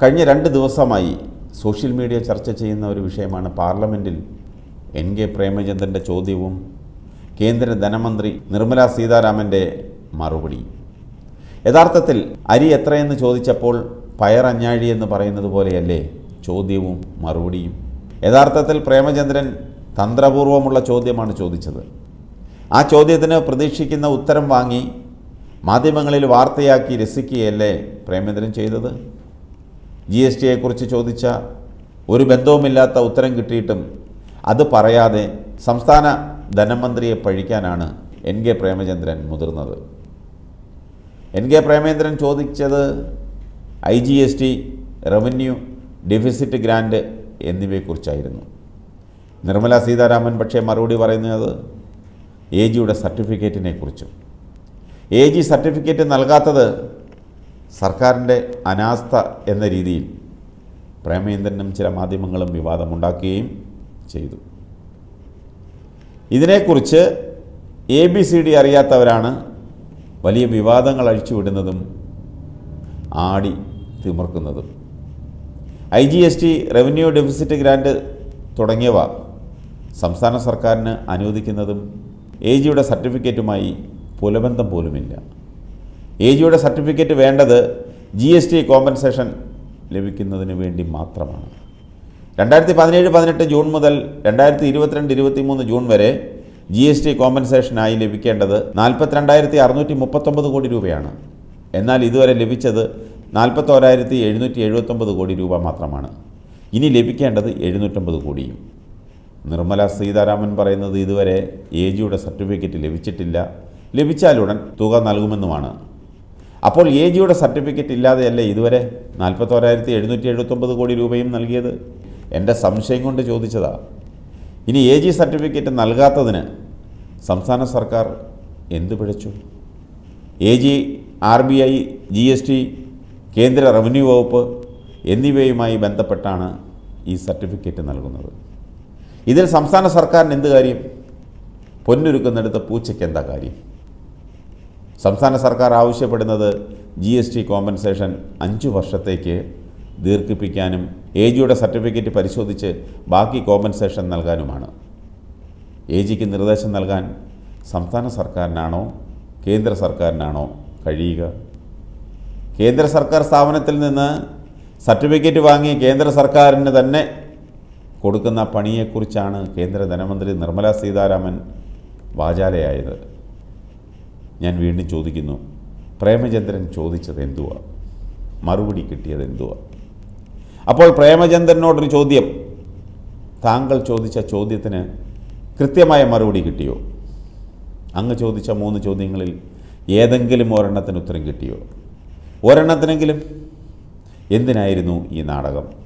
കഴിഞ്ഞ രണ്ട് ദിവസമായി സോഷ്യൽ മീഡിയ ചർച്ച ചെയ്യുന്ന ഒരു വിഷയമാണ് പാർലമെന്റിൽ എൻ കെ പ്രേമചന്ദ്രന്റെ ചോദ്യവും കേന്ദ്ര ധനമന്ത്രി നിർമ്മല സീതാരാമന്റെ മറുപടി. യഥാർത്ഥത്തിൽ അരി എത്രയെന്ന് ചോദിച്ചപ്പോൾ പയറഞ്ഞാഴി എന്ന് പറയുന്നത് പോലെയല്ലേ ചോദ്യവും മറുപടിയും. യഥാർത്ഥത്തിൽ പ്രേമചന്ദ്രൻ തന്ത്രപൂർവമുള്ള ചോദ്യമാണ് ചോദിച്ചത്. ആ ചോദ്യത്തിന് പ്രതീക്ഷിക്കുന്ന ഉത്തരം വാങ്ങി മാധ്യമങ്ങളിൽ വാർത്തയാക്കി രസിക്കുകയല്ലേ പ്രേമചന്ദ്രൻ ചെയ്തത്? ജി എസ് ടിയെക്കുറിച്ച് ചോദിച്ച ഒരു ബന്ധവുമില്ലാത്ത ഉത്തരം കിട്ടിയിട്ടും അത് പറയാതെ സംസ്ഥാന ധനമന്ത്രിയെ പഴിക്കാനാണ് എൻ കെ പ്രേമചന്ദ്രൻ മുതിർന്നത്. എൻ കെ പ്രേമചന്ദ്രൻ ചോദിച്ചത് I G S T revenue deficit grant എന്നിവയെക്കുറിച്ചായിരുന്നു. Nirmala Sitharaman പക്ഷേ മറുപടി പറയുന്നത് എ ജിയുടെ സർട്ടിഫിക്കറ്റിനെ കുറിച്ചും എ ജി സർട്ടിഫിക്കറ്റ് നൽകാത്തത് സർക്കാരിന്റെ അനാസ്ഥ എന്ന രീതിയിൽ പ്രേമേന്ദ്രനും ചില മാധ്യമങ്ങളും വിവാദമുണ്ടാക്കുകയും ചെയ്തു. ഇതിനെക്കുറിച്ച് എ ബി സി ഡി അറിയാത്തവരാണ് വലിയ വിവാദങ്ങൾ അഴിച്ചുവിടുന്നതും ആടി തിമിർക്കുന്നതും. I G S T revenue deficit grant തുടങ്ങിയവ സംസ്ഥാന സർക്കാരിന് അനുവദിക്കുന്നതും എ ജിയുടെ സർട്ടിഫിക്കറ്റുമായി പുലബന്ധം പോലുമില്ല. എ ജിയുടെ സർട്ടിഫിക്കറ്റ് വേണ്ടത് ജി എസ് ടി കോമ്പൻസേഷൻ ലഭിക്കുന്നതിന് വേണ്ടി മാത്രമാണ്. രണ്ടായിരത്തി പതിനേഴ് പതിനെട്ട് ജൂൺ മുതൽ രണ്ടായിരത്തി ഇരുപത്തിരണ്ട് ഇരുപത്തി മൂന്ന് ജൂൺ വരെ ജി എസ് ടി കോമ്പൻസേഷനായി ലഭിക്കേണ്ടത് നാൽപ്പത്തിരണ്ടായിരത്തി അറുന്നൂറ്റി മുപ്പത്തൊമ്പത് കോടി രൂപയാണ്. എന്നാൽ ഇതുവരെ ലഭിച്ചത് നാൽപ്പത്തോരായിരത്തി എഴുന്നൂറ്റി എഴുപത്തൊമ്പത് കോടി രൂപ മാത്രമാണ്. ഇനി ലഭിക്കേണ്ടത് എഴുന്നൂറ്റമ്പത് കോടിയും. നിർമ്മല സീതാരാമൻ പറയുന്നത് ഇതുവരെ എ ജിയുടെ സർട്ടിഫിക്കറ്റ് ലഭിച്ചിട്ടില്ല. ലഭിച്ചാലുടൻ തുക നൽകുമെന്നുമാണ്. അപ്പോൾ എ ജിയുടെ സർട്ടിഫിക്കറ്റ് ഇല്ലാതെയല്ലേ ഇതുവരെ നാൽപ്പത്തോരായിരത്തി എഴുന്നൂറ്റി എഴുപത്തൊമ്പത് കോടി രൂപയും നൽകിയത്? എന്റെ സംശയം കൊണ്ട് ചോദിച്ചതാ. ഇനി എ ജി സർട്ടിഫിക്കറ്റ് നൽകാത്തതിന് സംസ്ഥാന സർക്കാർ എന്തു പിഴച്ചു? A G R B I G S T കേന്ദ്ര റവന്യൂ വകുപ്പ് എന്നിവയുമായി ബന്ധപ്പെട്ടാണ് ഈ സർട്ടിഫിക്കറ്റ് നൽകുന്നത്. ഇതിൽ സംസ്ഥാന സർക്കാരിന് എന്ത് കാര്യം? പൊന്നൊരുക്കുന്നിടത്ത് പൂച്ചയ്ക്ക് എന്താ കാര്യം? സംസ്ഥാന സർക്കാർ ആവശ്യപ്പെടുന്നത് ജി എസ് ടി കോമ്പൻസേഷൻ അഞ്ച് വർഷത്തേക്ക് ദീർഘിപ്പിക്കാനും എ ജിയുടെ സർട്ടിഫിക്കറ്റ് പരിശോധിച്ച് ബാക്കി കോമ്പൻസേഷൻ നൽകാനുമാണ്. എ ജിക്ക് നിർദ്ദേശം നൽകാൻ സംസ്ഥാന സർക്കാരിനാണോ കേന്ദ്ര സർക്കാരിനാണോ കഴിയുക? കേന്ദ്ര സർക്കാർ സ്ഥാപനത്തിൽ നിന്ന് സർട്ടിഫിക്കറ്റ് വാങ്ങി കേന്ദ്ര സർക്കാരിന് തന്നെ കൊടുക്കുന്ന പണിയെക്കുറിച്ചാണ് കേന്ദ്ര ധനമന്ത്രി നിർമ്മല സീതാരാമൻ വാചാലയായത്. ഞാൻ വീണ്ടും ചോദിക്കുന്നു പ്രേമചന്ദ്രൻ ചോദിച്ചത് എന്തുവാ? മറുപടി കിട്ടിയത് എന്തുവാ? അപ്പോൾ പ്രേമചന്ദ്രനോടൊരു ചോദ്യം. താങ്കൾ ചോദിച്ച ചോദ്യത്തിന് കൃത്യമായ മറുപടി കിട്ടിയോ? അങ്ങ് ചോദിച്ച മൂന്ന് ചോദ്യങ്ങളിൽ ഏതെങ്കിലും ഒരെണ്ണത്തിന് ഉത്തരം കിട്ടിയോ? ഒരെണ്ണത്തിനെങ്കിലും? എന്തിനായിരുന്നു ഈ നാടകം?